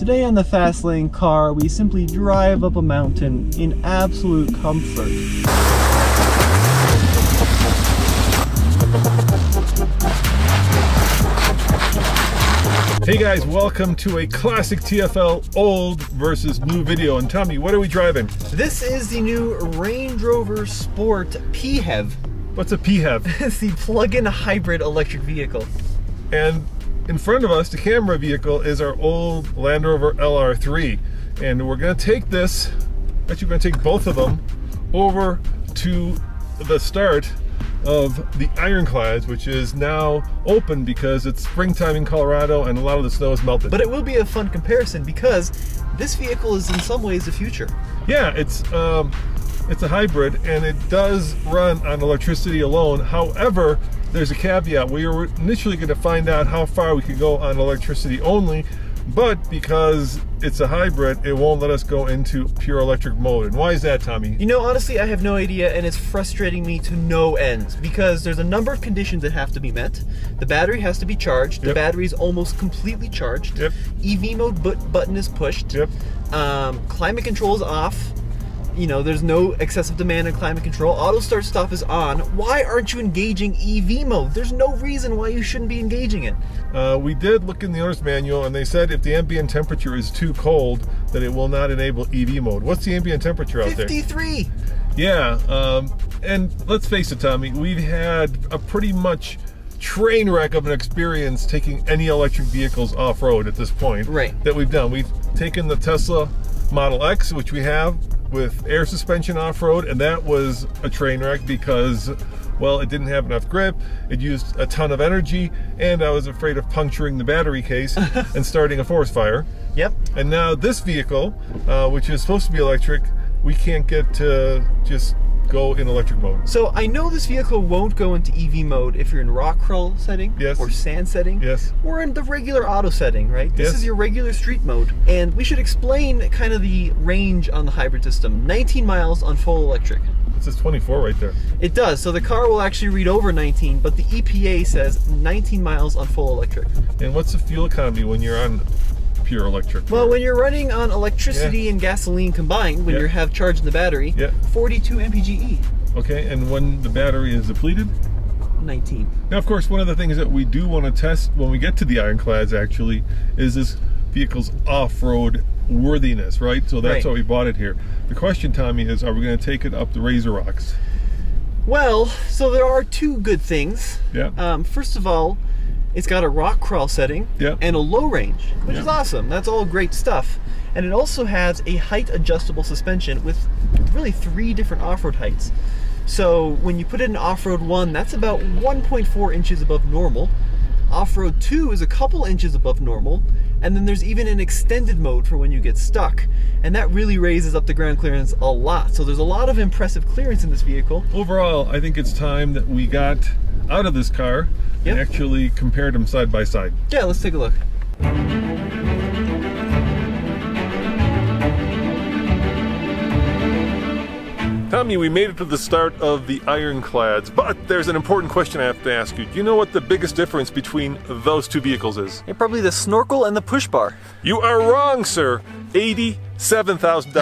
Today on the Fast Lane car, we simply drive up a mountain in absolute comfort. Hey guys, welcome to a classic TFL old versus new video. And Tommy, what are we driving? This is the new Range Rover Sport PHEV. What's a PHEV? it's the plug-in hybrid electric vehicle. And in front of us, the camera vehicle, is our old Land Rover LR3. And we're gonna take this, actually we're gonna take both of them over to the start of the Ironclads, which is now open because it's springtime in Colorado and a lot of the snow is melted. But it will be a fun comparison because this vehicle is in some ways the future. Yeah, it's um, it's a hybrid and it does run on electricity alone. However, there's a caveat. We were initially going to find out how far we could go on electricity only, but because it's a hybrid, it won't let us go into pure electric mode. And why is that, Tommy? You know, honestly, I have no idea, and it's frustrating me to no end because there's a number of conditions that have to be met. The battery has to be charged. The Yep. battery is almost completely charged. Yep. EV mode but button is pushed. Yep. Um, climate control is off. You know, there's no excessive demand on climate control. Auto start stuff is on. Why aren't you engaging EV mode? There's no reason why you shouldn't be engaging it. Uh, we did look in the owner's manual and they said if the ambient temperature is too cold, then it will not enable EV mode. What's the ambient temperature out there? 53. Yeah, um, and let's face it, Tommy, we've had a pretty much train wreck of an experience taking any electric vehicles off road at this point. Right. That we've done. We've taken the Tesla Model X, which we have with air suspension off road, and that was a train wreck because, well, it didn't have enough grip, it used a ton of energy, and I was afraid of puncturing the battery case and starting a forest fire. Yep. And now this vehicle, uh, which is supposed to be electric, we can't get to just go in electric mode. So I know this vehicle won't go into EV mode if you're in rock crawl setting Yes. or sand setting. Yes. Or in the regular auto setting, right? This Yes. is your regular street mode. And we should explain kind of the range on the hybrid system. 19 miles on full electric. It says 24 right there. It does. So the car will actually read over 19, but the EPA says 19 miles on full electric. And what's the fuel economy when you're on pure electric? Well, when you're running on electricity and gasoline combined, when Yeah. you have charged the battery, Yeah. 42 mpge. okay, and when the battery is depleted? 19. Now, of course, one of the things that we do want to test when we get to the Ironclads actually is this vehicle's off-road worthiness, right? So that's Right. why we bought it here. The question, Tommy, is are we going to take it up the Razor Rocks? Well, so there are two good things. Yeah. Um, first of all, it's got a rock crawl setting Yeah. and a low range, which is awesome. That's all great stuff. And it also has a height adjustable suspension with really three different off-road heights. So when you put it in off-road one, that's about 1.4 inches above normal. Off-road two is a couple inches above normal. And then there's even an extended mode for when you get stuck. And that really raises up the ground clearance a lot. So there's a lot of impressive clearance in this vehicle. Overall, I think it's time that we got out of this car Yep. and actually compared them side by side. Yeah, let's take a look. Tommy, we made it to the start of the Ironclads, but there's an important question I have to ask you. Do you know what the biggest difference between those two vehicles is? Yeah, probably the snorkel and the push bar. You are wrong, sir. $87,000.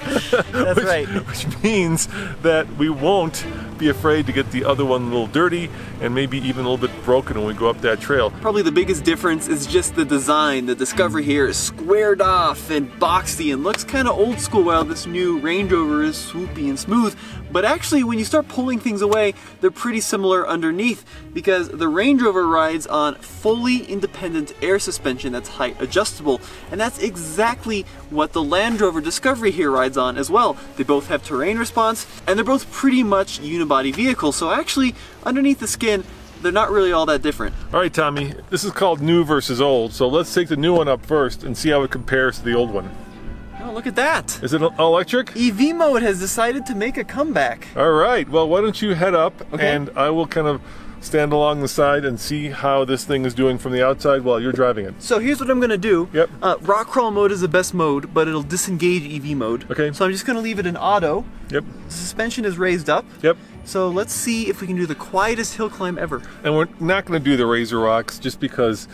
That's which, right. Which means that we won't be afraid to get the other one a little dirty and maybe even a little bit broken when we go up that trail. Probably the biggest difference is just the design. The Discovery here is squared off and boxy and looks kind of old school while this new Range Rover is swoopy and smooth. But actually when you start pulling things away, they're pretty similar underneath because the Range Rover rides on fully independent air suspension that's height adjustable. And that's exactly what the Land Rover Discovery here rides on as well. They both have terrain response and they're both pretty much unibody vehicles. So actually underneath the skin, they're not really all that different. All right, Tommy, this is called new versus old. So let's take the new one up first and see how it compares to the old one. Oh, look at that. Is it electric? EV mode has decided to make a comeback. All right. Well, why don't you head up Okay. and I will kind of stand along the side and see how this thing is doing from the outside while you're driving it. So here's what I'm gonna do. Yep. Uh, rock crawl mode is the best mode, but it'll disengage EV mode. Okay. So I'm just gonna leave it in auto. Yep. Suspension is raised up. Yep. So let's see if we can do the quietest hill climb ever. And we're not going to do the Razor Rocks just because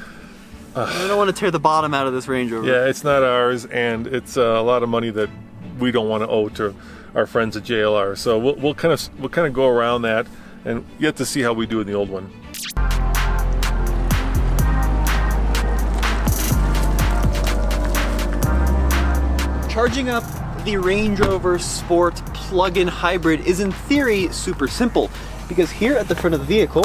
I don't want to tear the bottom out of this Range Rover. Yeah, it's not ours, and it's uh, a lot of money that we don't want to owe to our friends at JLR. So we'll, we'll kind of we'll kind of go around that, and get to see how we do in the old one. Charging up the Range Rover Sport plug-in hybrid is in theory super simple because here at the front of the vehicle,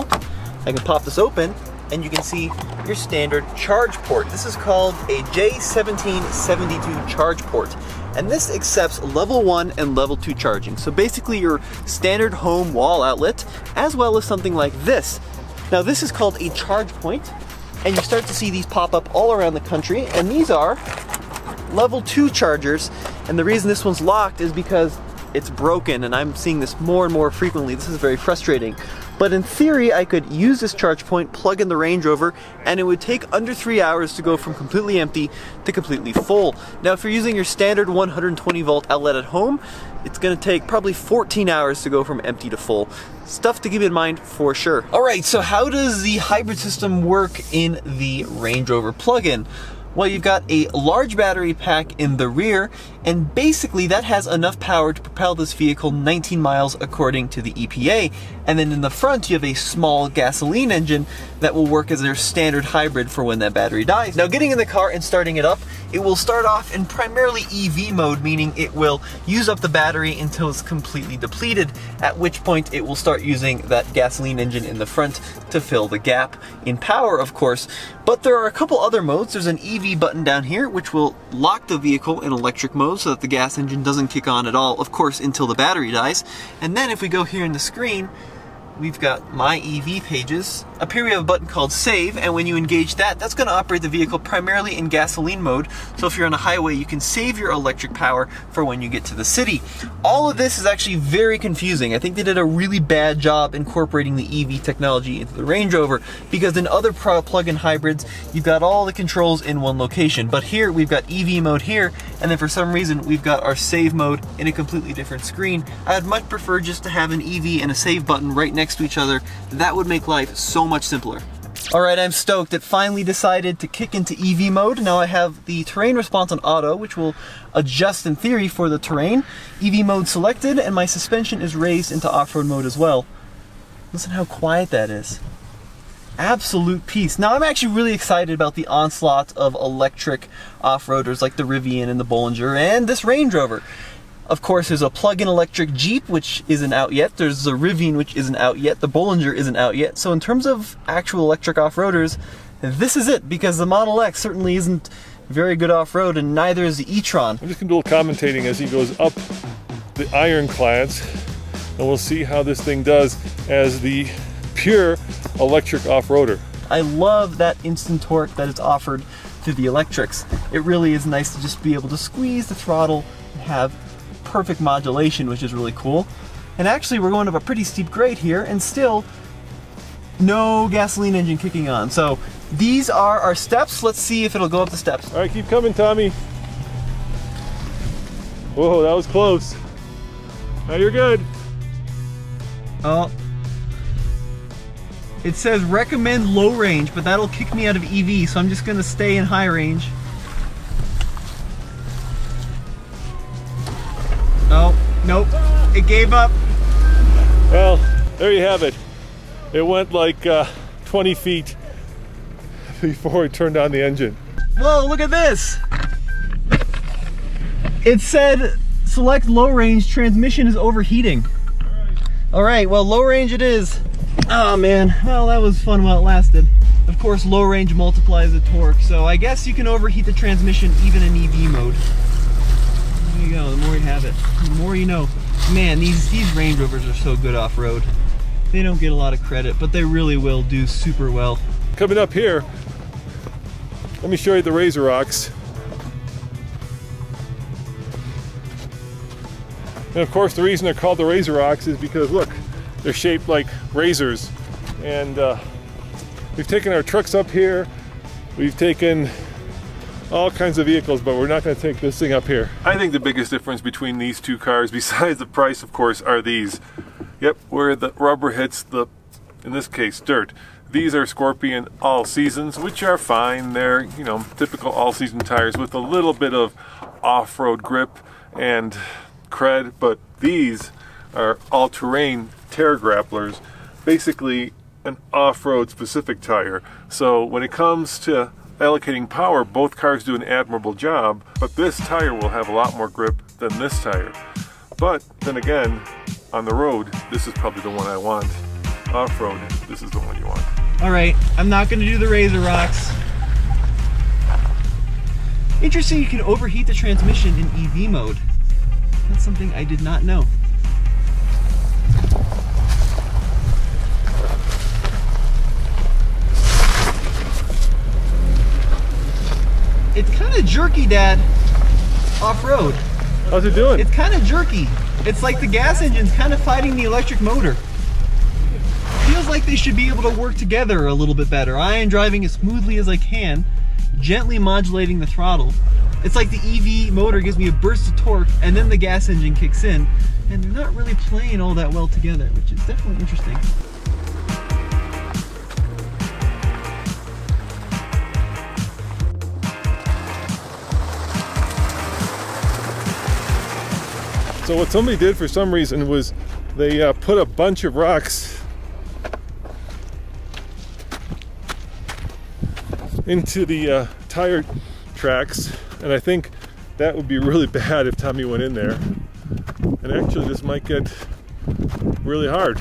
I can pop this open and you can see your standard charge port. This is called a J1772 charge port. And this accepts level one and level two charging. So basically your standard home wall outlet, as well as something like this. Now this is called a charge point, and you start to see these pop up all around the country, and these are level 2 chargers and the reason this one's locked is because it's broken and I'm seeing this more and more frequently. This is very frustrating. But in theory, I could use this charge point, plug in the Range Rover, and it would take under three hours to go from completely empty to completely full. Now, if you're using your standard 120 volt outlet at home, it's gonna take probably 14 hours to go from empty to full. Stuff to keep in mind for sure. All right, so how does the hybrid system work in the Range Rover plug-in? Well, you've got a large battery pack in the rear, and basically that has enough power to propel this vehicle 19 miles according to the EPA. And then in the front, you have a small gasoline engine that will work as their standard hybrid for when that battery dies. Now, getting in the car and starting it up, it will start off in primarily EV mode, meaning it will use up the battery until it's completely depleted, at which point it will start using that gasoline engine in the front to fill the gap in power, of course. But there are a couple other modes. There's an EV button down here, which will lock the vehicle in electric mode so that the gas engine doesn't kick on at all, of course, until the battery dies. And then if we go here in the screen, we've got my EV pages. Up here we have a button called save and when you engage that, that's going to operate the vehicle primarily in gasoline mode. So if you're on a highway, you can save your electric power for when you get to the city. All of this is actually very confusing. I think they did a really bad job incorporating the EV technology into the Range Rover because in other plug-in hybrids, you've got all the controls in one location. But here we've got EV mode here and then for some reason we've got our save mode in a completely different screen. I'd much prefer just to have an EV and a save button right next to each other. That would make life so much simpler. All right, I'm stoked. It finally decided to kick into EV mode. Now I have the terrain response on auto, which will adjust in theory for the terrain. EV mode selected, and my suspension is raised into off-road mode as well. Listen how quiet that is. Absolute peace. Now I'm actually really excited about the onslaught of electric off-roaders like the Rivian and the Bollinger and this Range Rover. Of course, there's a plug-in electric Jeep, which isn't out yet. There's the Rivian, which isn't out yet. The Bollinger isn't out yet. So in terms of actual electric off-roaders, this is it, because the Model X certainly isn't very good off-road, and neither is the e-tron. I'm just gonna do a little commentating as he goes up the ironclads, and we'll see how this thing does as the pure electric off-roader. I love that instant torque that is offered through the electrics. It really is nice to just be able to squeeze the throttle and have perfect modulation, which is really cool. And actually, we're going up a pretty steep grade here, and still no gasoline engine kicking on. So these are our steps. Let's see if it'll go up the steps. All right, keep coming, Tommy. Whoa, that was close. Now you're good. Oh. It says recommend low range, but that'll kick me out of EV, so I'm just gonna stay in high range. It gave up. Well, there you have it. It went like uh, 20 feet before it turned on the engine. Whoa, look at this. It said select low range, transmission is overheating. All right, well, low range it is. Oh man, well, that was fun while it lasted. Of course, low range multiplies the torque, so I guess you can overheat the transmission even in EV mode. There you go, the more you have it, the more you know. Man, these, these Range Rovers are so good off-road. They don't get a lot of credit, but they really will do super well. Coming up here, let me show you the Razor Rocks. And of course, the reason they're called the Razor Rocks is because look, they're shaped like razors. And uh, we've taken our trucks up here. We've taken all kinds of vehicles, but we're not going to take this thing up here. I think the biggest difference between these two cars, besides the price, of course, are these. Yep, where the rubber hits the in this case dirt. These are Scorpion all seasons, which are fine. They're, you know, typical all season tires with a little bit of off-road grip and cred, but these are all-terrain Terra Grapplers, basically an off-road specific tire. So when it comes to allocating power, both cars do an admirable job, but this tire will have a lot more grip than this tire. But then again, on the road, this is probably the one I want. Off-road, this is the one you want. All right, I'm not gonna do the Razor Rocks. Interesting, you can overheat the transmission in EV mode. That's something I did not know. It's kind of jerky, Dad, off-road. How's it doing? It's kind of jerky. It's like the gas engine's kind of fighting the electric motor. Feels like they should be able to work together a little bit better. I am driving as smoothly as I can, gently modulating the throttle. It's like the EV motor gives me a burst of torque and then the gas engine kicks in, and they're not really playing all that well together, which is definitely interesting. So what somebody did for some reason was they uh, put a bunch of rocks into the uh, tire tracks and I think that would be really bad if Tommy went in there. And actually this might get really hard.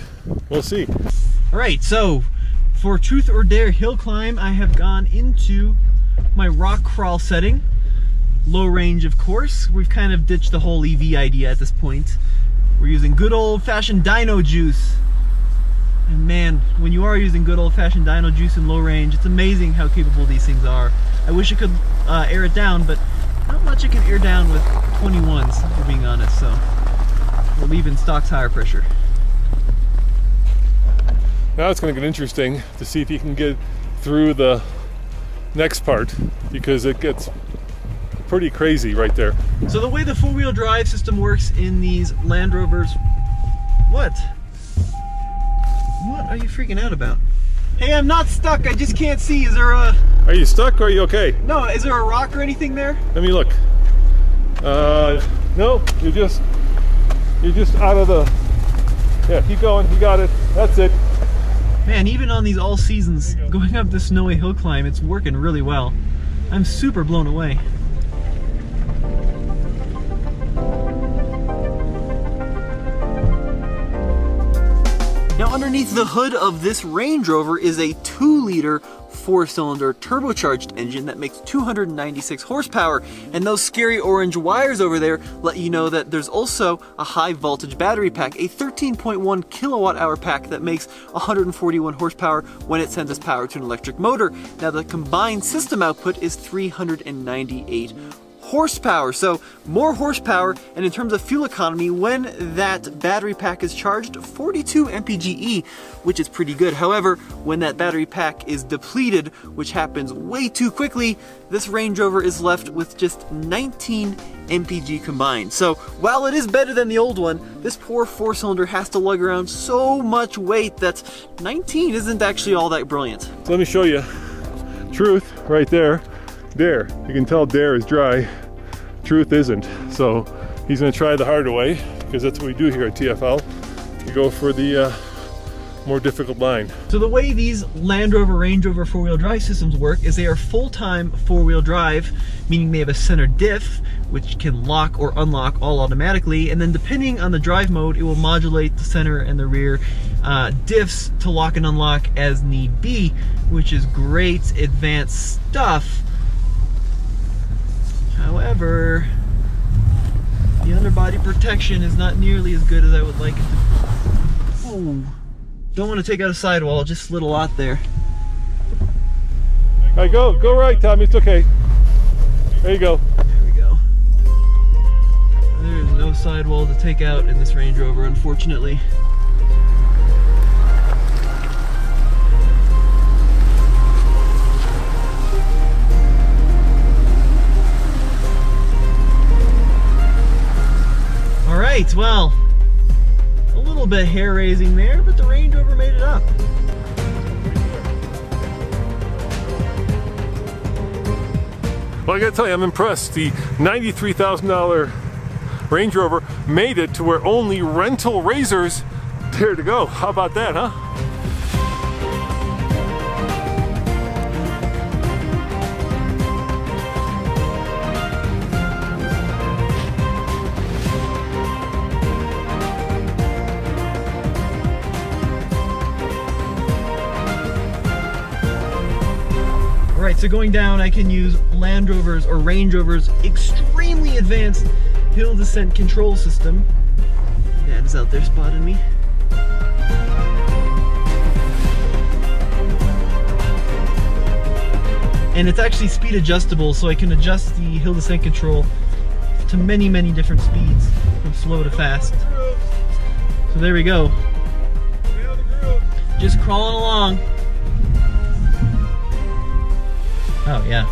We'll see. All right, so for Truth or Dare hill climb, I have gone into my rock crawl setting. Low range, of course. We've kind of ditched the whole EV idea at this point. We're using good old fashioned dyno juice. And man, when you are using good old fashioned dyno juice in low range, it's amazing how capable these things are. I wish I could uh, air it down, but not much I can air down with 21s, if being honest, so we're leaving stock tire pressure. now it's going to get interesting to see if you can get through the next part because it gets pretty crazy right there So the way the four-wheel drive system works in these Land Rovers, what? What are you freaking out about? Hey, I'm not stuck. I just can't see. Is there a are you stuck or are you okay no? Is there a rock or anything there? Let me look. Uh, no, you're just you're just out of the. Yeah, keep going. You got it. That's it. Man, even on these all seasons, going up this snowy hill climb, it's working really well. I'm super blown away. Underneath the hood of this Range Rover is a 2-liter four-cylinder turbocharged engine that makes 296 horsepower and those scary orange wires over there let you know that there's also a high voltage battery pack, a 13.1 kilowatt hour pack that makes 141 horsepower when it sends us power to an electric motor. Now the combined system output is 398 horsepower. So more horsepower, and in terms of fuel economy, when that battery pack is charged, 42 mpge, which is pretty good. However, when that battery pack is depleted, which happens way too quickly, this Range Rover is left with just 19 mpg combined. So while it is better than the old one, this poor four-cylinder has to lug around so much weight that 19 isn't actually all that brilliant. Let me show you. Truth right there. Dare. You can tell Dare is dry. Truth isn't. So he's going to try the harder way because that's what we do here at TFL. We go for the uh, more difficult line. So the way these Land Rover Range Rover four-wheel drive systems work is they are full-time four-wheel drive, meaning they have a center diff, which can lock or unlock all automatically, and then depending on the drive mode, it will modulate the center and the rear uh, diffs to lock and unlock as need be, which is great advanced stuff. However, the underbody protection is not nearly as good as I would like it to be. Oh. Don't want to take out a sidewall, just slid a lot there. All right, go, go right, Tommy. It's okay. There you go. There we go. There's no sidewall to take out in this Range Rover, unfortunately. right, well, a little bit hair-raising there, but the Range Rover made it up. Well, I gotta tell you, I'm impressed. The $93,000 Range Rover made it to where only rental razors dare to go. How about that, huh? So going down, I can use Land Rover's or Range Rover's extremely advanced hill descent control system. Dad is out there spotting me. And it's actually speed adjustable, so I can adjust the hill descent control to many, many different speeds, from slow to fast. So there we go. Just crawling along. Oh yeah.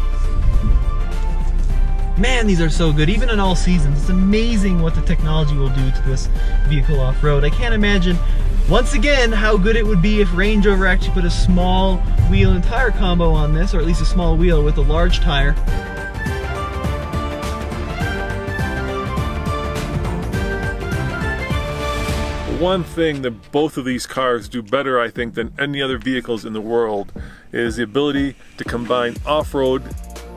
Man, these are so good, even in all seasons. It's amazing what the technology will do to this vehicle off-road. I can't imagine, once again, how good it would be if Range Rover actually put a small wheel and tire combo on this, or at least a small wheel with a large tire. One thing that both of these cars do better, I think, than any other vehicles in the world is the ability to combine off-road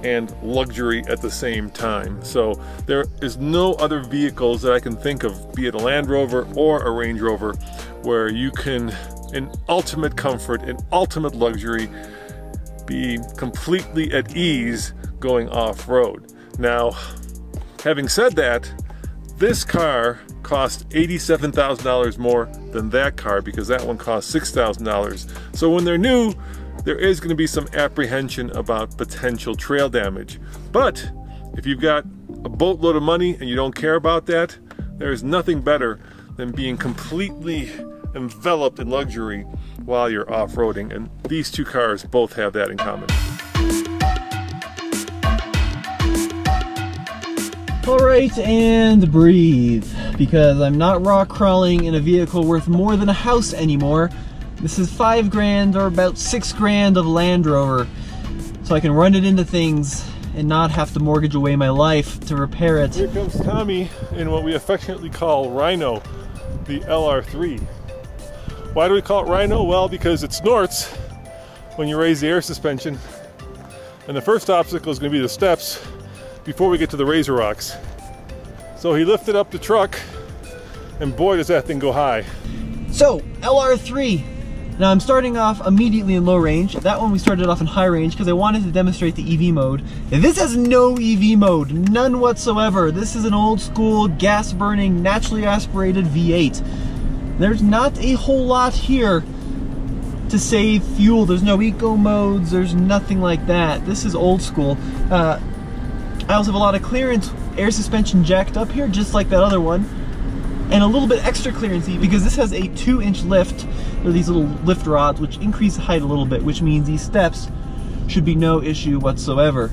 and luxury at the same time. So there is no other vehicles that I can think of, be it a Land Rover or a Range Rover, where you can, in ultimate comfort, in ultimate luxury, be completely at ease going off-road. Now, having said that, this car cost $87,000 more than that car because that one cost $6,000. So when they're new, there is going to be some apprehension about potential trail damage. But if you've got a boatload of money and you don't care about that, there is nothing better than being completely enveloped in luxury while you're off-roading. And these two cars both have that in common. All right, and breathe, because I'm not rock crawling in a vehicle worth more than a house anymore. This is five grand or about six grand of Land Rover, so I can run it into things and not have to mortgage away my life to repair it. Here comes Tommy in what we affectionately call Rhino, the LR3. Why do we call it Rhino? Well, because it snorts when you raise the air suspension. And the first obstacle is going to be the steps before we get to the Razor Rocks. So he lifted up the truck, and boy does that thing go high. So, LR3. Now I'm starting off immediately in low range. That one we started off in high range because I wanted to demonstrate the EV mode. This has no EV mode, none whatsoever. This is an old school gas burning, naturally aspirated V8. There's not a whole lot here to save fuel. There's no eco modes, there's nothing like that. This is old school. Uh, I also have a lot of clearance air suspension jacked up here, just like that other one. And a little bit extra clearance because this has a two inch lift. Are these little lift rods which increase the height a little bit, which means these steps should be no issue whatsoever.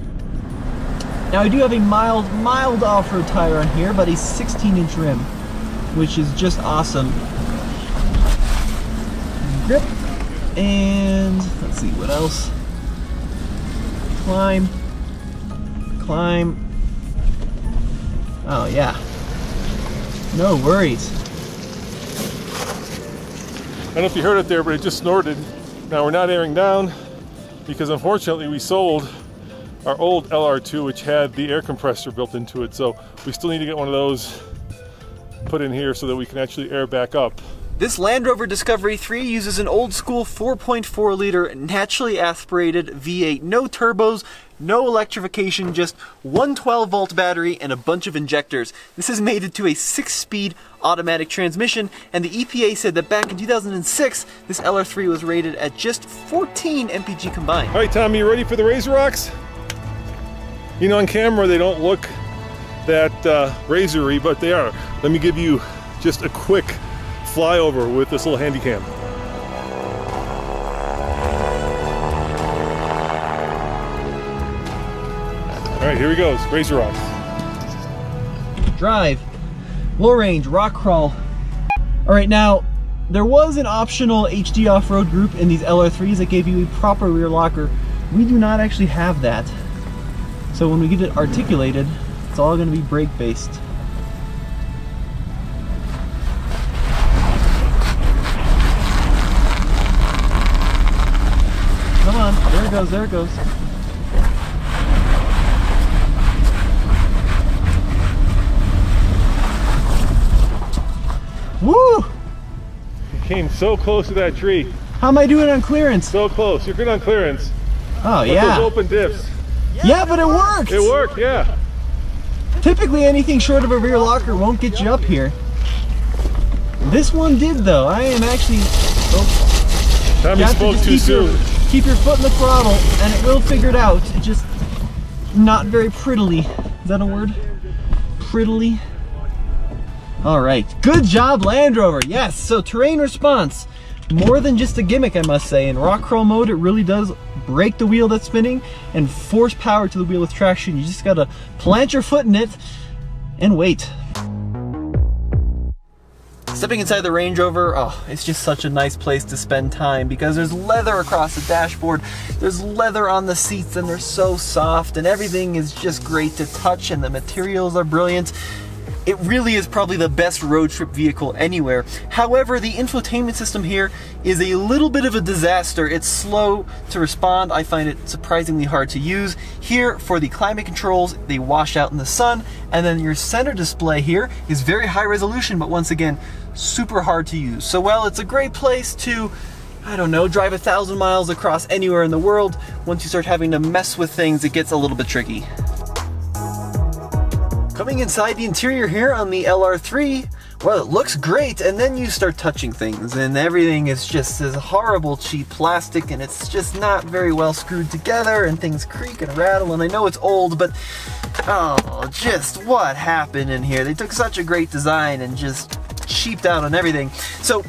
Now I do have a mild, mild off-road tire on here, but a 16 inch rim, which is just awesome. Grip, and let's see what else. Climb, climb. Oh yeah. No worries. I don't know if you heard it there, but it just snorted. Now we're not airing down because unfortunately we sold our old LR2 which had the air compressor built into it. So we still need to get one of those put in here so that we can actually air back up. This Land Rover Discovery 3 uses an old school 4.4 liter naturally aspirated V8. No turbos, no electrification, just one 12 volt battery and a bunch of injectors. This is mated to a six speed automatic transmission and the EPA said that back in 2006 this LR3 was rated at just 14 mpg combined. All right, Tommy, you ready for the Razor Rocks? You know, on camera they don't look that uh, razory, but they are. Let me give you just a quick flyover with this little handy cam. All right, here he goes, Razor Rocks. Drive, low range, rock crawl. All right, now, there was an optional HD off-road group in these LR3s that gave you a proper rear locker. We do not actually have that. So when we get it articulated, it's all going to be brake based. It goes, there it goes. Woo! You came so close to that tree. How am I doing on clearance? So close. You're good on clearance. Oh With yeah. those open dips. Yeah, but it worked. It worked, yeah. Typically anything short of a rear locker won't get you up here. This one did though. I am actually oh, Tommy you spoke too soon. Keep your foot in the throttle and it will figure it out. Just not very prettily. Is that a word? Prettily. All right. Good job, Land Rover. Yes. So terrain response, more than just a gimmick, I must say. In rock crawl mode, it really does brake the wheel that's spinning and force power to the wheel with traction. You just gotta plant your foot in it and wait. Stepping inside the Range Rover, oh, it's just such a nice place to spend time because there's leather across the dashboard, there's leather on the seats, and they're so soft, and everything is just great to touch, and the materials are brilliant. It really is probably the best road trip vehicle anywhere. However, the infotainment system here is a little bit of a disaster. It's slow to respond. I find it surprisingly hard to use. Here, for the climate controls, they wash out in the sun, and then your center display here is very high resolution, but once again, super hard to use. So while it's a great place to I don't know, drive a thousand miles across anywhere in the world. Once you start having to mess with things, it gets a little bit tricky. Coming inside the interior here on the LR3, well, it looks great, and then you start touching things, and everything is just this horrible cheap plastic, and it's just not very well screwed together, and things creak and rattle, and I know it's old, but oh, just what happened in here? They took such a great design and just cheaped out on everything. So,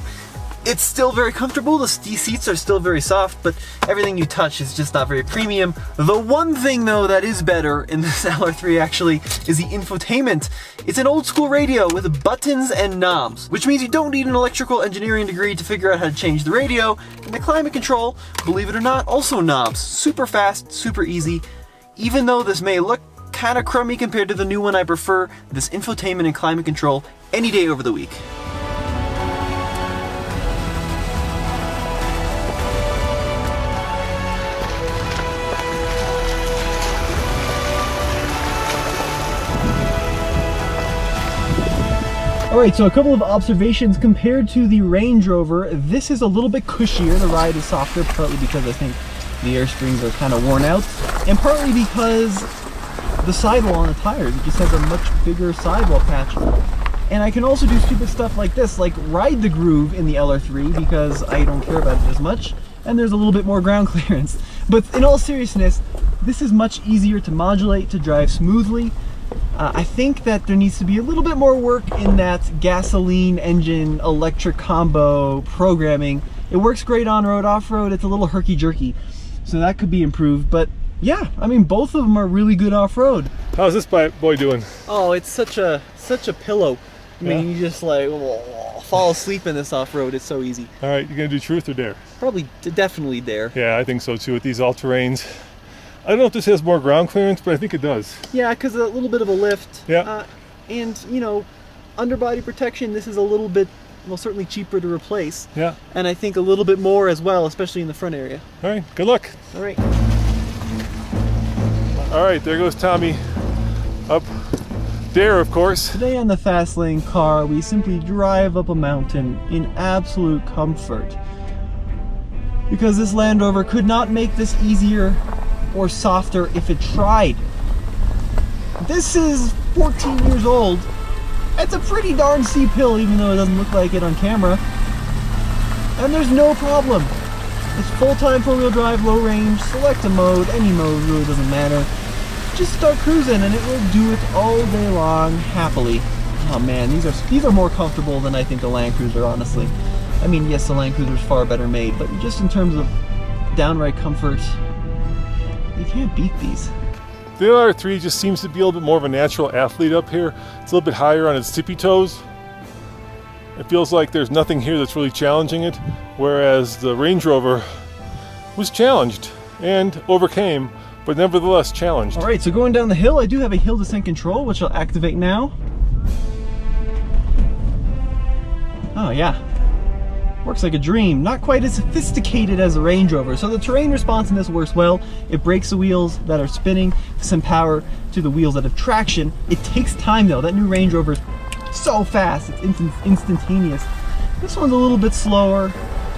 it's still very comfortable. The seats are still very soft, but everything you touch is just not very premium. The one thing though that is better in this LR3 actually is the infotainment. It's an old school radio with buttons and knobs, which means you don't need an electrical engineering degree to figure out how to change the radio. And the climate control, believe it or not, also knobs. Super fast, super easy. Even though this may look kind of crummy compared to the new one, I prefer this infotainment and climate control any day over the week. Alright, so a couple of observations compared to the Range Rover. This is a little bit cushier, the ride is softer, partly because I think the air springs are kind of worn out, and partly because the sidewall on the tires, it just has a much bigger sidewall patch. And I can also do stupid stuff like this, like ride the groove in the LR3 because I don't care about it as much, and there's a little bit more ground clearance. But in all seriousness, this is much easier to modulate, to drive smoothly. Uh, I think that there needs to be a little bit more work in that gasoline engine electric combo programming. It works great on road, off road, it's a little herky jerky. So that could be improved, but yeah, I mean both of them are really good off road. How's this boy doing? Oh, it's such a such a pillow. I mean, Yeah. you just like fall asleep in this off road. It's so easy. All right, you're gonna do truth or dare? Probably definitely dare. Yeah, I think so too with these all terrains. I don't know if this has more ground clearance, but I think it does. Yeah, because a little bit of a lift. Yeah. Uh, and you know, underbody protection. This is a little bit, well, certainly cheaper to replace. Yeah. And I think a little bit more as well, especially in the front area. All right, good luck. All right. All right, there goes Tommy. Up there, of course. Today on the Fast Lane car, we simply drive up a mountain in absolute comfort. Because this Land Rover could not make this easier or softer if it tried. This is 14 years old. It's a pretty darn steep hill, even though it doesn't look like it on camera. And there's no problem. It's full-time four-wheel drive, low range, select a mode, any mode really doesn't matter just start cruising and it will do it all day long happily. Oh man, these are these are more comfortable than I think the Land Cruiser, honestly. I mean, yes, the Land Cruiser is far better made, but just in terms of downright comfort, you can't beat these. The LR3 just seems to be a little bit more of a natural athlete up here. It's a little bit higher on its tippy toes. It feels like there's nothing here that's really challenging it, whereas the Range Rover was challenged and overcame but nevertheless challenged. All right, so going down the hill, I do have a hill descent control, which I'll activate now. Oh yeah, works like a dream. Not quite as sophisticated as a Range Rover, so the terrain response in this works well. It brakes the wheels that are spinning send power to the wheels that have traction. It takes time though. That new Range Rover is so fast, it's instant instantaneous. This one's a little bit slower,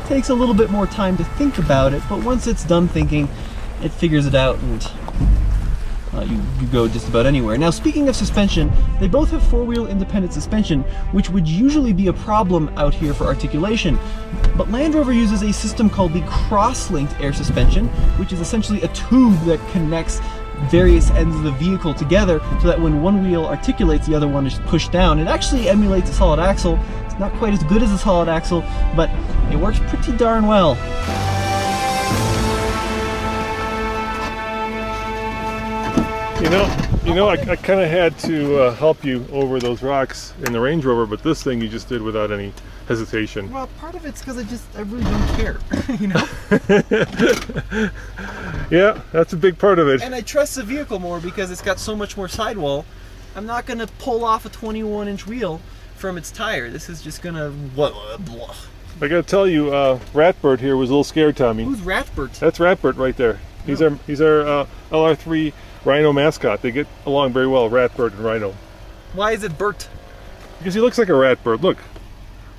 takes a little bit more time to think about it, but once it's done thinking, it figures it out and uh, you, you go just about anywhere. Now, speaking of suspension, they both have four-wheel independent suspension, which would usually be a problem out here for articulation. But Land Rover uses a system called the cross-linked air suspension, which is essentially a tube that connects various ends of the vehicle together so that when one wheel articulates, the other one is pushed down. It actually emulates a solid axle. It's not quite as good as a solid axle, but it works pretty darn well. You know, you know, I, I kind of had to uh, help you over those rocks in the Range Rover, but this thing you just did without any hesitation. Well, part of it's because I just, I really don't care, you know? Yeah, that's a big part of it. And I trust the vehicle more because it's got so much more sidewall. I'm not gonna pull off a 21 inch wheel from its tire. This is just gonna, blah, blah. I gotta tell you, uh, Ratbird here was a little scared, Tommy. Who's Ratbert? That's Ratbird right there. He's our he's our uh, LR3 Rhino mascot. They get along very well, Ratbird and Rhino, Why is it Bert? because he looks like a Ratbird. Look,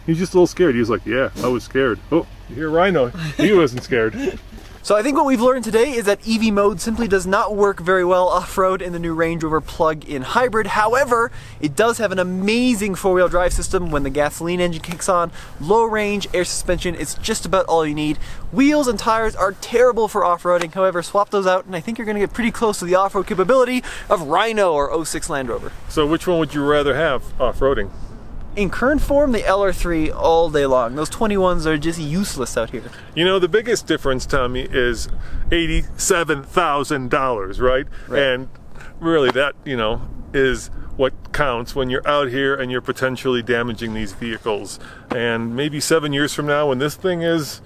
he's just a little scared. He was like, "Yeah, I was scared." Oh, you hear Rhino? He wasn't scared. So I think what we've learned today is that EV mode simply does not work very well off-road in the new Range Rover plug-in hybrid. However, it does have an amazing four-wheel drive system when the gasoline engine kicks on. Low range, air suspension, it's just about all you need. Wheels and tires are terrible for off-roading. However, swap those out and I think you're gonna get pretty close to the off-road capability of Rhino or 06 Land Rover. So, which one would you rather have off-roading? In current form, the LR3 all day long. Those 21s are just useless out here. You know, the biggest difference, Tommy, is eighty-seven thousand dollars, right? Right. And really, that you know is what counts when you're out here and you're potentially damaging these vehicles. And maybe seven years from now, when this thing is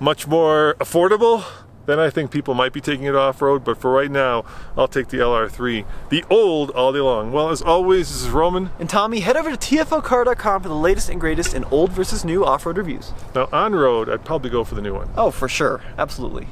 much more affordable, then I think people might be taking it off road. But for right now, I'll take the LR3, the old all day long. Well, as always, this is Roman. And Tommy, head over to tflcar.com for the latest and greatest in old versus new off-road reviews. Now on road, I'd probably go for the new one. Oh, for sure. Absolutely.